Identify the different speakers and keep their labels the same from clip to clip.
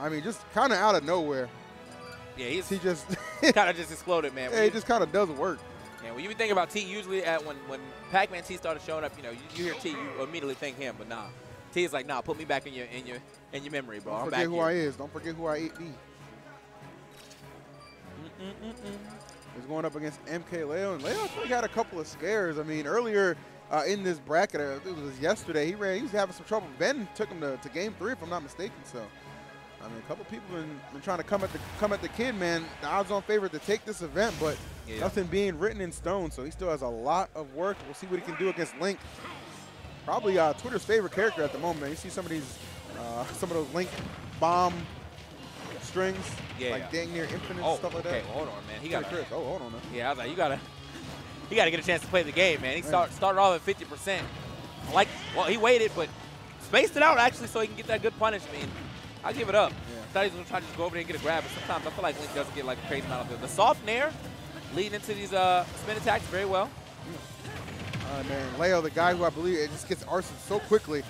Speaker 1: I mean, just kind of out of nowhere.
Speaker 2: Yeah, he's
Speaker 1: He just,
Speaker 2: kind of just exploded, man.
Speaker 1: yeah, he just kind of doesn't work.
Speaker 2: Yeah, when you think about T, usually at when when Pac-Man T started showing up, you know, you, you hear T, you immediately think him, but nah. T is like, nah, put me back in your in your in your memory, bro.
Speaker 1: Don't
Speaker 2: I'm
Speaker 1: forget who
Speaker 2: here.
Speaker 1: I is. Don't forget who I be.
Speaker 2: Mm-mm-mm-mm.
Speaker 1: He's going up against MK Leo, and Leo actually had a couple of scares. I mean, earlier uh, in this bracket, uh, it was yesterday, he ran. He was having some trouble. Ben took him to, to game three, if I'm not mistaken. So, I mean, a couple people been, been trying to come at the come at the kid, man. The odds-on favorite to take this event, but
Speaker 2: Yeah.
Speaker 1: nothing being written in stone. So he still has a lot of work. We'll see what he can do against Link. Probably uh, Twitter's favorite character at the moment. You see some of these, uh, some of those Link bomb strings,
Speaker 2: Yeah,
Speaker 1: like
Speaker 2: yeah.
Speaker 1: dang near infinite
Speaker 2: Oh,
Speaker 1: stuff like
Speaker 2: okay,
Speaker 1: that.
Speaker 2: hold on, man. He got
Speaker 1: crisp. Oh, hold on. Now.
Speaker 2: Yeah, I was like, you gotta, you gotta get a chance to play the game, man. He start, started off at 50%. Like, well, he waited, but spaced it out actually so he can get that good punish. I give it up.
Speaker 1: Yeah.
Speaker 2: Thought he was gonna try to just go over there and get a grab, but sometimes I feel like Link doesn't get like a crazy amount of it. The soft nair leading into these uh, spin attacks very well.
Speaker 1: Uh, man, Leo, the guy who I believe it just gets arson so quickly.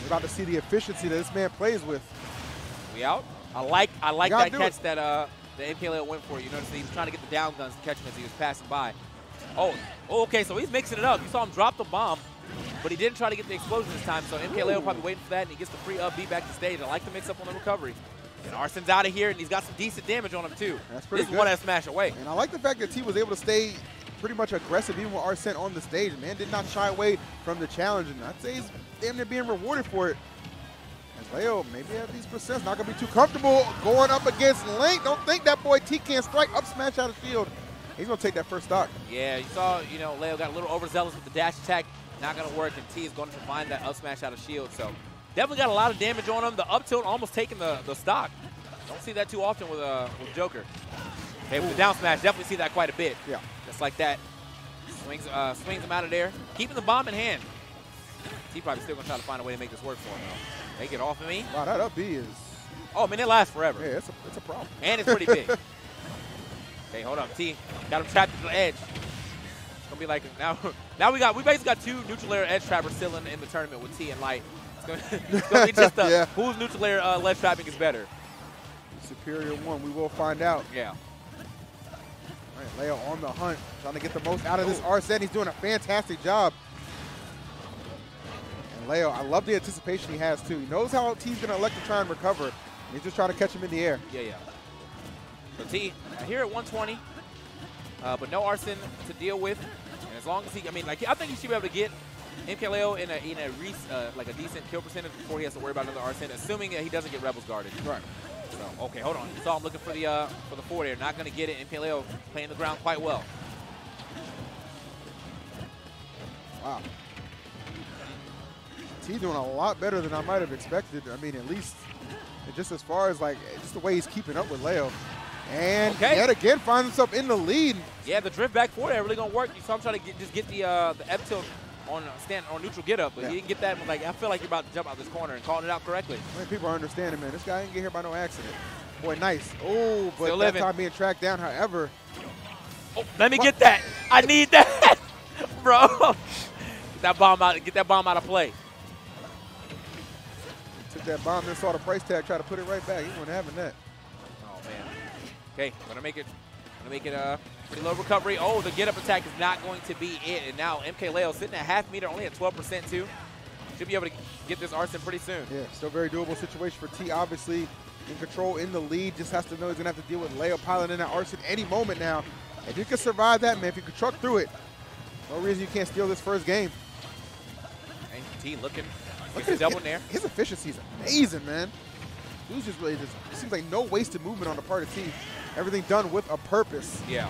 Speaker 1: We're about to see the efficiency that this man plays with.
Speaker 2: We out. I like I like that catch
Speaker 1: it.
Speaker 2: that uh the MKLeo went for. You notice he was trying to get the down guns to catch him as he was passing by. Oh, oh, okay, so he's mixing it up. You saw him drop the bomb, but he didn't try to get the explosion this time. So MKLeo probably waiting for that, and he gets the free up B back to stage. I like the mix up on the recovery. And Arson's out of here, and he's got some decent damage on him too.
Speaker 1: That's pretty
Speaker 2: this is
Speaker 1: good.
Speaker 2: one that smash away.
Speaker 1: And I like the fact that T was able to stay pretty much aggressive even with Arsene on the stage. Man did not shy away from the challenge, and I'd say he's damn near being rewarded for it. As Leo maybe at these percents, not gonna be too comfortable going up against Link. Don't think that boy T can't strike up smash out of field. He's gonna take that first stock.
Speaker 2: Yeah, you saw, you know, Leo got a little overzealous with the dash attack. Not going to work, and T is going to find that up smash out of shield. So definitely got a lot of damage on him. The up tilt almost taking the, the stock. Don't see that too often with uh, with Joker. Hey, with the down smash, definitely see that quite a bit.
Speaker 1: Yeah.
Speaker 2: Just like that. Swings, uh, swings him out of there. Keeping the bomb in hand. T probably still going to try to find a way to make this work for him, though. Make it off of me.
Speaker 1: Wow, that up B is
Speaker 2: Oh, man, it lasts forever.
Speaker 1: yeah, it's a it's a problem.
Speaker 2: And it's pretty big. okay, hold up. T got him trapped to the edge. It's gonna be like now. Now we got we basically got two neutral layer edge trappers still in, in the tournament with T and Light. It's gonna, it's gonna be just a,
Speaker 1: Yeah.
Speaker 2: whose neutral layer uh, ledge trapping is better.
Speaker 1: Superior one, we will find out.
Speaker 2: Yeah.
Speaker 1: All right, Leo on the hunt, trying to get the most out of this Arsene. He's doing a fantastic job. And Leo, I love the anticipation he has too. He knows how T's gonna elect to try and recover. And he's just trying to catch him in the air.
Speaker 2: Yeah, yeah. So T here at 120, uh, but no Arson to deal with. And as long as he, I mean, like I think he should be able to get MKLeo in a in a re, uh, like a decent kill percentage before he has to worry about another Arson, assuming that he doesn't get Rebels guarded.
Speaker 1: Right.
Speaker 2: So, okay, hold on. You saw him looking for the uh, for the forward air. Not going to get it. MKLeo playing the ground quite well.
Speaker 1: Wow. T doing a lot better than I might have expected. I mean, at least just as far as like just the way he's keeping up with Leo. And
Speaker 2: Okay.
Speaker 1: yet again finds himself in the lead.
Speaker 2: Yeah, the drift back forward really going to work. You saw him try to get, just get the uh, the F tilt on uh, stand on neutral get up, but
Speaker 1: Yeah.
Speaker 2: he didn't get that. Like I feel like you're about to jump out this corner and calling it out correctly.
Speaker 1: I mean, people are understanding, man. This guy didn't get here by no accident. Boy, nice. Oh, but
Speaker 2: Still
Speaker 1: that
Speaker 2: living.
Speaker 1: time being tracked down. However,
Speaker 2: Oh, let me get that. I need that, bro. Get that bomb out. Get that bomb out of play.
Speaker 1: took that bomb, and saw the price tag, tried to put it right back. He wasn't having that.
Speaker 2: Okay, gonna make it. Gonna make it a pretty low recovery. Oh, the get up attack is not going to be it. And now MK Leo sitting at half meter, only at 12% too. Should be able to get this Arson pretty soon.
Speaker 1: Yeah, still very doable situation for T. Obviously, in control, in the lead. Just has to know he's gonna have to deal with Leo piling in that arson any moment now. If you can survive that, man, if you can truck through it, no reason you can't steal this first game.
Speaker 2: Okay, T looking.
Speaker 1: Look at
Speaker 2: double
Speaker 1: his,
Speaker 2: nair.
Speaker 1: his efficiency is amazing, man. Dude's just really just it seems like no wasted movement on the part of T. Everything done with a purpose.
Speaker 2: Yeah.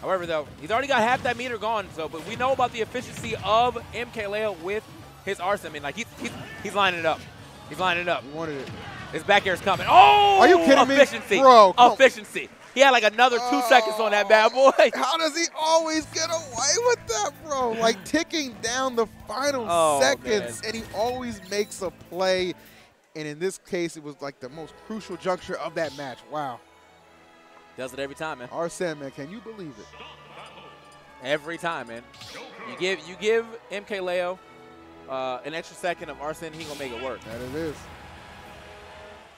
Speaker 2: However, though, he's already got half that meter gone. So, but we know about the efficiency of MK Leo with his arson. I mean, like he's he's, he's lining it up. He's lining it up.
Speaker 1: He wanted it.
Speaker 2: His back air is coming. Oh!
Speaker 1: Are you kidding me?
Speaker 2: efficiency.
Speaker 1: Bro, come-
Speaker 2: Efficiency. He had like another two oh. seconds on that bad boy.
Speaker 1: How does he always get away with that, bro? Like ticking down the final
Speaker 2: Oh,
Speaker 1: seconds,
Speaker 2: man.
Speaker 1: and he always makes a play. And in this case, it was like the most crucial juncture of that match. Wow.
Speaker 2: Does it every time, man.
Speaker 1: Arsene, man, can you believe it?
Speaker 2: Every time, man. You give you give MK Leo uh, an extra second of arson, he gonna make it work.
Speaker 1: That it is.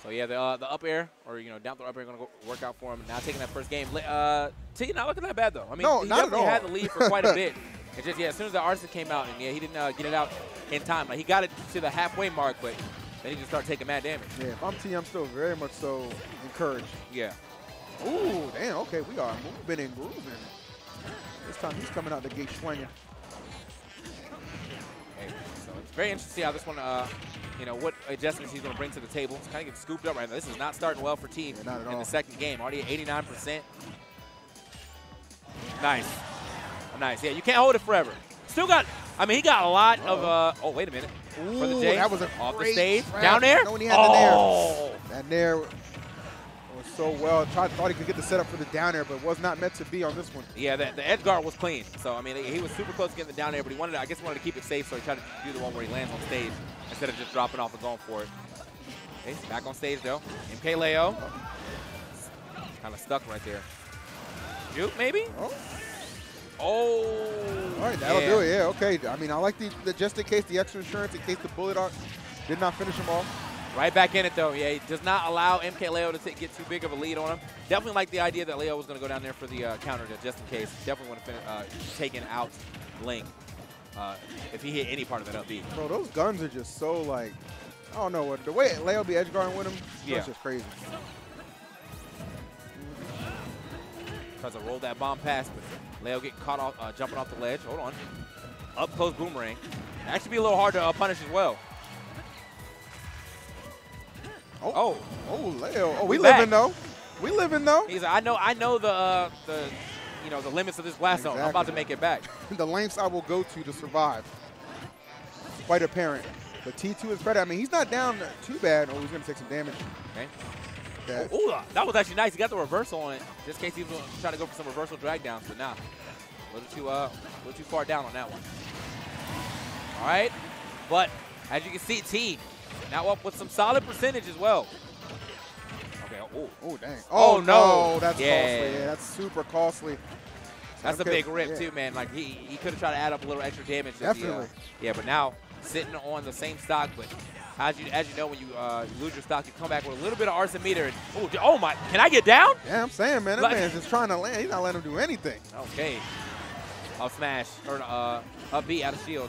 Speaker 2: So yeah, the uh, the up air or you know down throw up air going to work out for him. Now taking that first game. Uh, T not looking that bad though. I mean,
Speaker 1: No,
Speaker 2: he
Speaker 1: not
Speaker 2: definitely had the lead for quite a bit. It's just yeah, as soon as the arson came out and yeah, he didn't uh, get it out in time. Like he got it to the halfway mark, but then he just started taking mad damage.
Speaker 1: Yeah, if I'm T, I'm still very much so encouraged.
Speaker 2: Yeah.
Speaker 1: Ooh, damn, okay, we are moving and grooving. This time he's coming out the gate swinging.
Speaker 2: Hey, so it's very interesting to see how this one, uh, you know, what adjustments he's going to bring to the table. It's kind of getting scooped up right now. This is not starting well for T
Speaker 1: Yeah, not at
Speaker 2: in
Speaker 1: all.
Speaker 2: the second game. Already at 89%. Nice. Nice. Yeah, you can't hold it forever. Still got, I mean, he got a lot of, uh, oh, wait a minute. for the
Speaker 1: Ooh,
Speaker 2: J.
Speaker 1: that was a
Speaker 2: Off the stage.
Speaker 1: trap.
Speaker 2: Down there?
Speaker 1: No, he had the nair.
Speaker 2: oh.
Speaker 1: That nair was so well. Tried, thought he could get the setup for the down air, but was not meant to be on this one.
Speaker 2: Yeah, the, the edge guard was clean. So, I mean, he was super close to getting the down air, but he wanted to, I guess he wanted to keep it safe, so he tried to do the one where he lands on stage instead of just dropping off and going for it. Okay, back on stage, though. MK Leo. Kind of stuck right there. Juke, maybe?
Speaker 1: Oh,
Speaker 2: Oh.
Speaker 1: All right, that'll
Speaker 2: yeah.
Speaker 1: do it. Yeah, okay. I mean, I like the, the just in case the extra insurance in case the bullet arc did not finish him off.
Speaker 2: Right back in it, though. Yeah, he does not allow MK Leo to get too big of a lead on him. Definitely like the idea that Leo was going to go down there for the uh, counter to- just in case. Definitely want to finish uh, taking out Link uh, if he hit any part of that up B.
Speaker 1: Bro, those guns are just so like, I don't know what the way Leo be edge guarding with him.
Speaker 2: Yeah.
Speaker 1: that's just crazy.
Speaker 2: Tries to roll that bomb pass, but Leo getting caught off, uh, jumping off the ledge. Hold on. Up close boomerang. Actually be a little hard to uh, punish as well.
Speaker 1: Oh,
Speaker 2: Oh,
Speaker 1: oh, Leo. Oh, we,
Speaker 2: We
Speaker 1: living though. We living though.
Speaker 2: he's I know I know the uh, the you know the limits of this blast zone. I'm about to make it back.
Speaker 1: the lengths I will go to to survive. Quite apparent. But T2 is better. I mean, he's not down too bad. Oh, he's going to take some damage.
Speaker 2: Okay.
Speaker 1: That-
Speaker 2: Ooh, uh, that was actually nice. He got the reversal on it, just in case he was trying to go for some reversal drag downs. But nah, a little too uh, a little too far down on that one. All right, but as you can see, T now up with some solid percentage as well. Okay. Oh,
Speaker 1: Oh, dang.
Speaker 2: Oh,
Speaker 1: Oh,
Speaker 2: no.
Speaker 1: no. That's
Speaker 2: Yeah.
Speaker 1: costly. Yeah, that's super costly.
Speaker 2: That's a big rip
Speaker 1: yeah.
Speaker 2: too, man. Like he, he could have tried to add up a little extra damage. as he, uh,
Speaker 1: Definitely.
Speaker 2: yeah, but now sitting on the same stock, but as you as you know, when you, uh, lose your stock, you come back with a little bit of arson meter. And, oh, oh my! Can I get down?
Speaker 1: Yeah, I'm saying, man. That
Speaker 2: Like-
Speaker 1: man's just trying to land. He's not letting him do anything.
Speaker 2: Okay. I'll smash or uh, up B out of shield.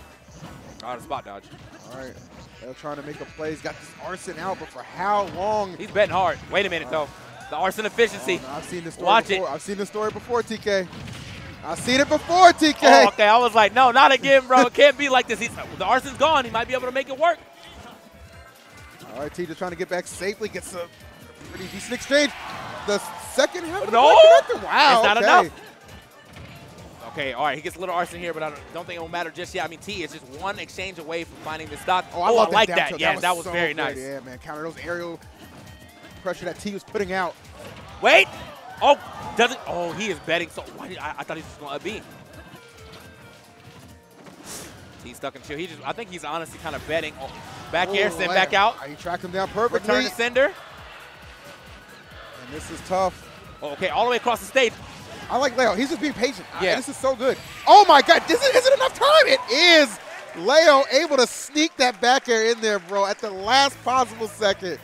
Speaker 2: Out of spot dodge.
Speaker 1: All right. They're trying to make a play. He's got this arson out, but for how long?
Speaker 2: He's betting hard. Wait a minute though. The arson efficiency.
Speaker 1: Oh, no, I've seen this story
Speaker 2: Watch it.
Speaker 1: before. I've seen this story before, TK. I've seen it before, TK.
Speaker 2: Oh, okay. I was like, no, not again, bro. It can't be like this. He's, the arson's gone. He might be able to make it work.
Speaker 1: All right, T just trying to get back safely. Gets a pretty decent exchange. The second half
Speaker 2: No!
Speaker 1: Wow.
Speaker 2: It's not
Speaker 1: okay.
Speaker 2: enough. Okay, all right. He gets a little arson here, but I don't, don't think it will matter just yet. I mean, T is just one exchange away from finding the stock.
Speaker 1: Oh, I love
Speaker 2: like
Speaker 1: down
Speaker 2: that. Yeah, that was,
Speaker 1: so
Speaker 2: very
Speaker 1: good.
Speaker 2: nice.
Speaker 1: Yeah, man. Counter those aerial pressure that T was putting out.
Speaker 2: Wait. Oh, does it? Oh, he is betting. So why did, I, I thought he was just going to up B. He's stuck in chill. He just, I think he's honestly kind of betting. Oh, back air,
Speaker 1: Ooh,
Speaker 2: send
Speaker 1: man.
Speaker 2: back out.
Speaker 1: He tracked him down perfectly.
Speaker 2: Return to sender.
Speaker 1: And this is tough.
Speaker 2: Okay, all the way across the stage.
Speaker 1: I like Leo. He's just being patient. I-
Speaker 2: Yeah.
Speaker 1: this is so good. Oh my God! This is, is it enough time? It is. Leo able to sneak that back air in there, bro, at the last possible second.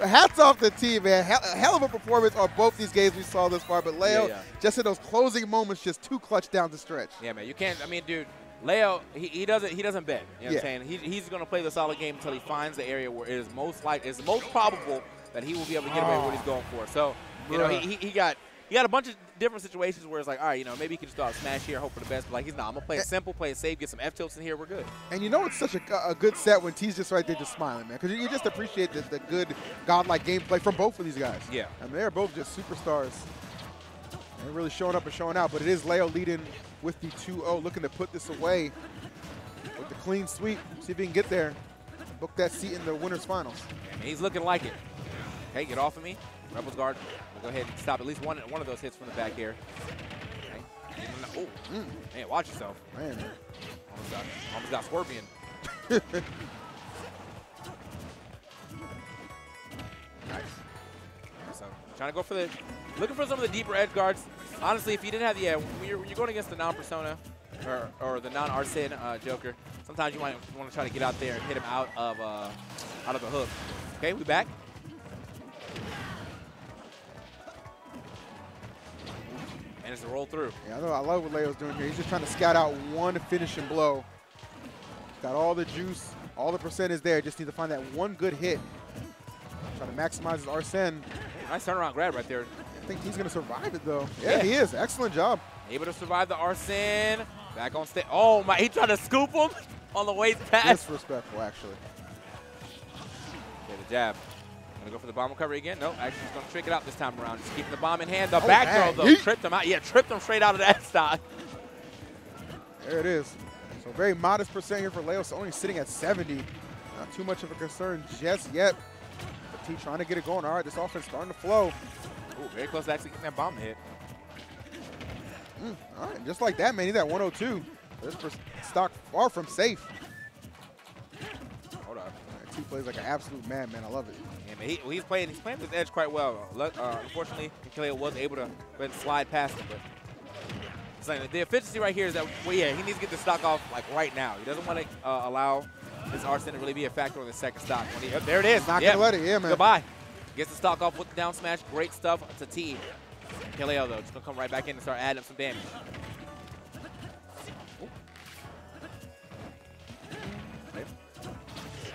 Speaker 1: Hats off to T, man. Hell of a performance on both these games we saw this far. But Leo,
Speaker 2: Yeah, yeah.
Speaker 1: just in those closing moments, just too clutch down the stretch.
Speaker 2: Yeah, man, you can't. I mean, dude, Leo, he, he doesn't he doesn't bet. You know what I'm saying? He, he's going to play the solid game until he finds the area where it is most like it's most probable that he will be able to get away with what he's going for. So, you know,
Speaker 1: Bruh.
Speaker 2: he, he, he got he got a bunch of different situations where it's like, all right, you know, maybe he can just throw out smash here, hope for the best. But like, he's not. I'm gonna play it simple, play it safe, get some F tilts in here. We're good.
Speaker 1: And you know it's such a, a good set when T's just right there just smiling, man. Because you, you just appreciate the, the good, godlike gameplay from both of these guys.
Speaker 2: Yeah.
Speaker 1: I mean, they're both just superstars. They're really showing up and showing out. But it is Leo leading with the 2-0, looking to put this away with the clean sweep. See if he can get there. Book that seat in the winners finals.
Speaker 2: And he's looking like it. Hey, get off of me. Rebels guard. We'll go ahead and stop at least one one of those hits from the back here. Okay. Oh,
Speaker 1: Mm,
Speaker 2: man, watch yourself.
Speaker 1: man.
Speaker 2: Almost got, almost got scorpion.
Speaker 1: Nice.
Speaker 2: So Trying to go for the, looking for some of the deeper edge guards. Honestly, if you didn't have the, yeah, when you're, when you're going against the non-persona or, or the non-arsen uh, Joker, sometimes you might want to try to get out there and hit him out of, uh, out of the hook. Okay, we back. And it's a roll through.
Speaker 1: Yeah, I, know, I love what Leo's doing here. He's just trying to scout out one finishing blow. Got all the juice, all the percent is there. Just need to find that one good hit. Trying to maximize his Arsene.
Speaker 2: Nice turnaround grab right there.
Speaker 1: I think he's going to survive it, though. Yeah,
Speaker 2: Yeah.
Speaker 1: he is. Excellent job.
Speaker 2: Able to survive the arson. Back on stage. Oh my, he tried to scoop him on the way past.
Speaker 1: Disrespectful, actually.
Speaker 2: Okay, the jab. Gonna go for the bomb recovery again. Nope, actually he's gonna trick it out this time around. Just keeping the bomb in hand. The
Speaker 1: Oh,
Speaker 2: back
Speaker 1: man.
Speaker 2: throw though
Speaker 1: Yeet.
Speaker 2: tripped him out. Yeah, tripped him straight out of that stock.
Speaker 1: There it is. So very modest percent here for Leo. So only sitting at 70. Not too much of a concern just yet. Trying to get it going. All right, this offense starting to flow.
Speaker 2: Ooh, very close to actually getting that bomb hit.
Speaker 1: Mm, all right, just like that, man. He's at 102. This stock far from safe.
Speaker 2: Hold up.
Speaker 1: T plays like an absolute madman. I love it.
Speaker 2: Yeah, man, he, well, he's playing. He's playing this edge quite well. Uh, unfortunately, Kaleo was able to slide past him, but like the efficiency right here is that. Well, yeah, he needs to get the stock off like right now. He doesn't want to uh, allow Arsene to really be a factor on the second stock. He, oh, there it is.
Speaker 1: Not
Speaker 2: Yep.
Speaker 1: gonna let it. Yeah, man.
Speaker 2: Goodbye. Gets the stock off with the down smash. Great stuff to T. Kaleo though, just gonna come right back in and start adding up some damage.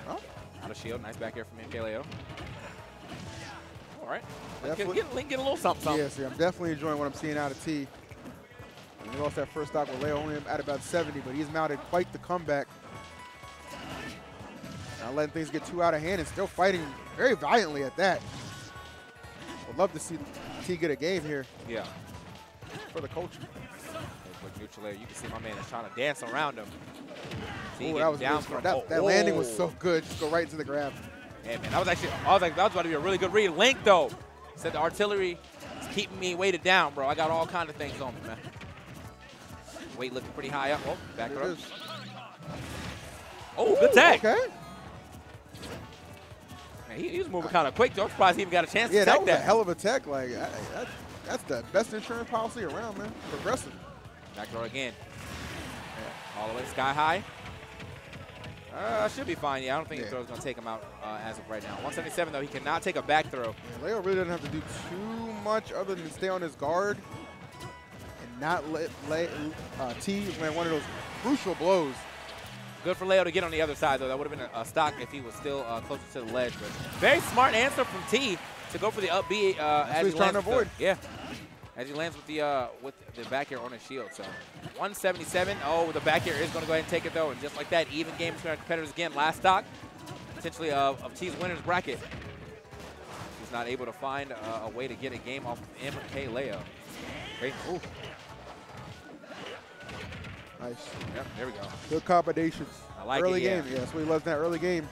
Speaker 1: Oh,
Speaker 2: Out of shield. Nice back air from Kaleo. All right.
Speaker 1: Definitely-
Speaker 2: get, Link get a little something, something.
Speaker 1: yeah, I'm definitely enjoying what I'm seeing out of T. He lost that first stock with Leo only at about 70, but he's mounted quite the comeback. Not letting things get too out of hand and still fighting very valiantly at that. Would love to see T get a game here
Speaker 2: Yeah.
Speaker 1: for the culture.
Speaker 2: Quick neutral air. You can see my man is trying to dance around him. See,
Speaker 1: Ooh, that was
Speaker 2: down from-
Speaker 1: That,
Speaker 2: oh,
Speaker 1: that landing was
Speaker 2: oh.
Speaker 1: so good. Just go right into the grab.
Speaker 2: Yeah, man, that was actually, I was like, that was about to be a really good read. Link, though, said the artillery is keeping me weighted down, bro. I got all kind of things on me, man. Weight lifting pretty high up. Oh, back
Speaker 1: it is.
Speaker 2: Oh, good tag.
Speaker 1: Okay.
Speaker 2: He, he was moving kind of quick, though. I'm surprised he even got a chance
Speaker 1: Yeah,
Speaker 2: to
Speaker 1: that
Speaker 2: tag
Speaker 1: was
Speaker 2: that.
Speaker 1: a hell of a tech. Like I, that, that's the best insurance policy around, man. Progressive.
Speaker 2: Back throw again. All the way sky high. Uh, should be fine. Yeah, I don't think
Speaker 1: Yeah.
Speaker 2: the throw's going to take him out uh, as of right now. 177, though, he cannot take a back throw.
Speaker 1: Yeah, Leo really doesn't have to do too much other than stay on his guard and not let, let uh, T land one of those crucial blows.
Speaker 2: Good for Leo to get on the other side, though. That would have been a, a stock if he was still uh, closer to the ledge. But very smart answer from T to go for the up B uh, as
Speaker 1: he's
Speaker 2: he
Speaker 1: trying
Speaker 2: lands
Speaker 1: to
Speaker 2: with
Speaker 1: avoid.
Speaker 2: The, yeah, as he lands with the uh, with the back air on his shield. So 177. Oh, the back air is going to go ahead and take it though, and just like that, even game between our competitors again. Last stock, potentially of, of T's winners bracket. He's not able to find uh, a way to get a game off of MK Leo. Okay. Ooh.
Speaker 1: Nice.
Speaker 2: Yep, there we go.
Speaker 1: Good combinations.
Speaker 2: I like it,
Speaker 1: early
Speaker 2: yeah.
Speaker 1: game. Yeah, that's what he loves that early game.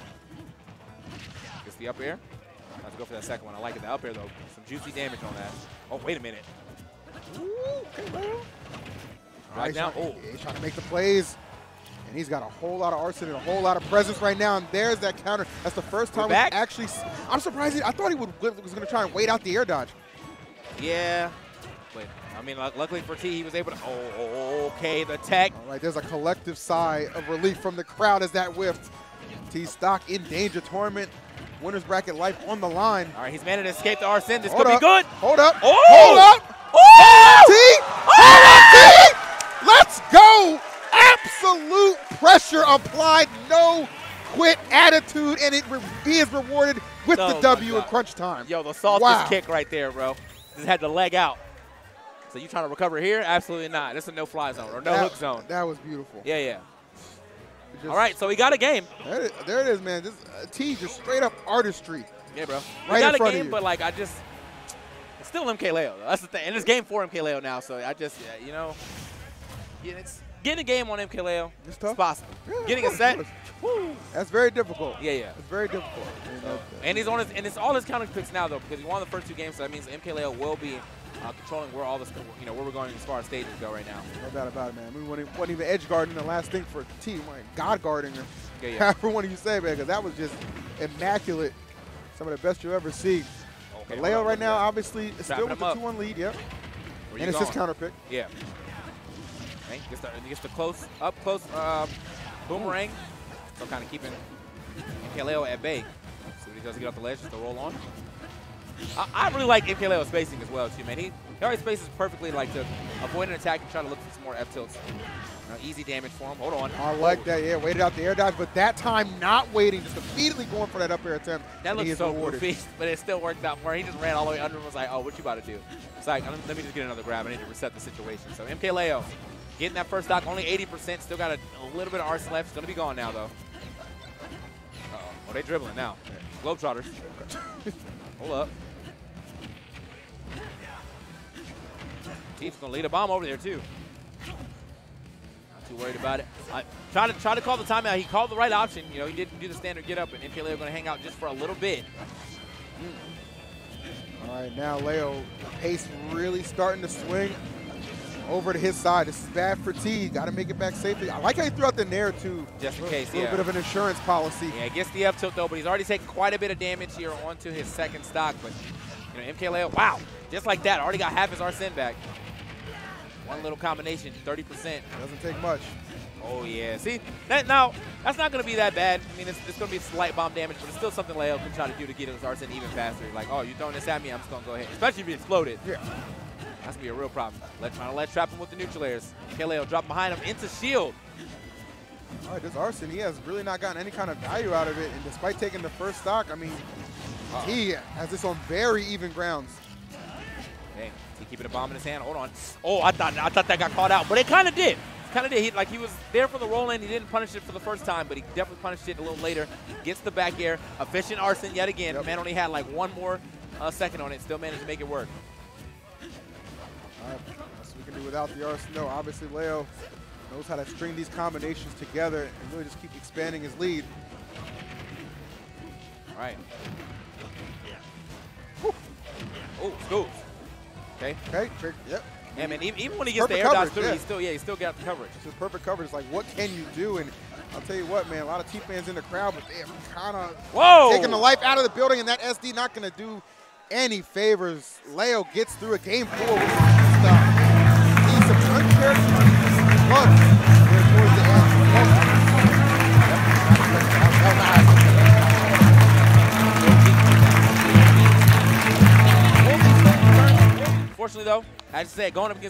Speaker 2: Gets the up air. Let's go for that second one. I like it. The up air, though. Some juicy damage on that. Oh, wait a minute.
Speaker 1: Okay,
Speaker 2: Right now.
Speaker 1: trying-
Speaker 2: Oh,
Speaker 1: he's trying to make the plays. And he's got a whole lot of arson and a whole lot of presence right now. And there's that counter. That's the first time we actually. I'm surprised. He, I thought he would, was going to try and wait out the air dodge.
Speaker 2: yeah. But, I mean, luckily for T, he was able to. Oh, okay. The tech.
Speaker 1: All right, there's a collective sigh of relief from the crowd as that whiffed. T Stock in danger tournament. Winners bracket life on the line.
Speaker 2: All right, he's managed to escape the Arsene. This
Speaker 1: Hold
Speaker 2: could
Speaker 1: up.
Speaker 2: be good.
Speaker 1: Hold up.
Speaker 2: Oh!
Speaker 1: Hold up.
Speaker 2: Oh!
Speaker 1: T. Hold up, T. Let's go. Absolute pressure applied. No quit attitude, and it re- he is rewarded with
Speaker 2: Oh
Speaker 1: the W in crunch time.
Speaker 2: Yo, the softest
Speaker 1: Wow.
Speaker 2: kick right there, bro. Just had the leg out. So you trying to recover here? Absolutely not. This is a no-fly zone or no
Speaker 1: That-
Speaker 2: hook zone.
Speaker 1: That was beautiful.
Speaker 2: Yeah, yeah.
Speaker 1: Just-
Speaker 2: All right, so we got a game.
Speaker 1: There it, there it is, man. This uh, T, just straight up artistry.
Speaker 2: Yeah, bro. We
Speaker 1: Right
Speaker 2: got
Speaker 1: in
Speaker 2: a game, but like I just, it's still MK Leo. though. That's the thing, and it's game four MK Leo now. So I just, yeah, you know, yeah, it's getting a game on MK Leo.
Speaker 1: It's tough.
Speaker 2: possible.
Speaker 1: Yeah,
Speaker 2: Getting a set. Woo.
Speaker 1: That's very difficult.
Speaker 2: Yeah, yeah.
Speaker 1: It's very difficult. And, uh,
Speaker 2: And he's on his, and it's all his counter picks now though, because he won the first two games. So that means MK Leo will be uh, controlling where all this, you know, where we're going as far as stages go right now.
Speaker 1: no doubt about it, man. We wasn't, wasn't even edge guarding the last thing for T. My God guarding her.
Speaker 2: Yeah, yeah.
Speaker 1: However one of you say, man, because that was just immaculate. Some of the best you'll ever see.
Speaker 2: Okay,
Speaker 1: Leo right now,
Speaker 2: that.
Speaker 1: obviously, is still with the 2-1 lead, yep. And it's his counter pick.
Speaker 2: Yeah. Okay, gets the, gets the close, up close uh, boomerang. So kind of keeping MKLeo at bay. See what he does to get off the ledge, just to roll on. I, I really like MKLeo spacing as well, too, man. He He already spaces perfectly like to avoid an attack and try to look for some more F tilts. Uh, easy damage for him. Hold on.
Speaker 1: I like that. Yeah, waited out the air dive, but that time not waiting, just immediately going for that up air attempt.
Speaker 2: That looks so goofy, but it still worked out for him. He just ran all the way under and was like, oh, what you about to do? It's like, let me just get another grab. I need to reset the situation. So MKLeo getting that first stock, only 80%. Still got a, a little bit of arse left. It's going to be gone now, though. Uh-oh. Oh, they dribbling now. Globetrotters. Hold up. Team's going to lead a bomb over there, too. Not too worried about it. I try to try to call the timeout. He called the right option. You know, he didn't do the standard get up, and MKLeo going to hang out just for a little bit.
Speaker 1: All right, now Leo, pace really starting to swing over to his side. This is bad for T. Got to make it back safely. I like how he threw out the nair too.
Speaker 2: Just in case, A
Speaker 1: little
Speaker 2: yeah.
Speaker 1: bit of an insurance policy.
Speaker 2: Yeah, gets the F tilt, though, but he's already taken quite a bit of damage here onto his second stock. But you know, MKLeo, wow, just like that, already got half his Arsene back. One little combination, 30%.
Speaker 1: Doesn't take much.
Speaker 2: Oh yeah, see that now that's not gonna be that bad. I mean, it's, it's gonna be slight bomb damage, but it's still something Leo can try to do to get his Arsene even faster. Like, oh, you're throwing this at me, I'm just gonna go ahead. Especially if he exploded.
Speaker 1: Yeah.
Speaker 2: That's gonna be a real problem. Let trying to let trap him with the neutral airs. MKLeo drop behind him into shield.
Speaker 1: All right, this Arson, he has really not gotten any kind of value out of it. And despite taking the first stock, I mean,
Speaker 2: Uh-oh.
Speaker 1: he has this on very even grounds.
Speaker 2: Hey, is he keeping a bomb in his hand? Hold on. Oh, I thought I thought that got caught out, but it kind of did. Kind of did. He, like he was there for the roll in. He didn't punish it for the first time, but he definitely punished it a little later. Gets the back air. Efficient arson yet again.
Speaker 1: Yep.
Speaker 2: Man only had like one more uh, second on it. Still managed to make it work.
Speaker 1: All right, so we can do without the Arson. No, obviously Leo knows how to string these combinations together and really just keep expanding his lead.
Speaker 2: All right. Oh, scoops. Okay.
Speaker 1: Okay, trick, yep.
Speaker 2: Yeah, man. Even, when he gets the air dodge
Speaker 1: coverage,
Speaker 2: through,
Speaker 1: yeah.
Speaker 2: he still yeah he still got the coverage.
Speaker 1: Is perfect coverage. It's like, what can you do? And I'll tell you what, man, a lot of T fans in the crowd, but they're kind of
Speaker 2: Whoa!
Speaker 1: taking the life out of the building, and that SD not going to do any favors. Leo gets through a game four with some stuff. Some uncharacteristic
Speaker 2: Fortunately, though, as I said going up against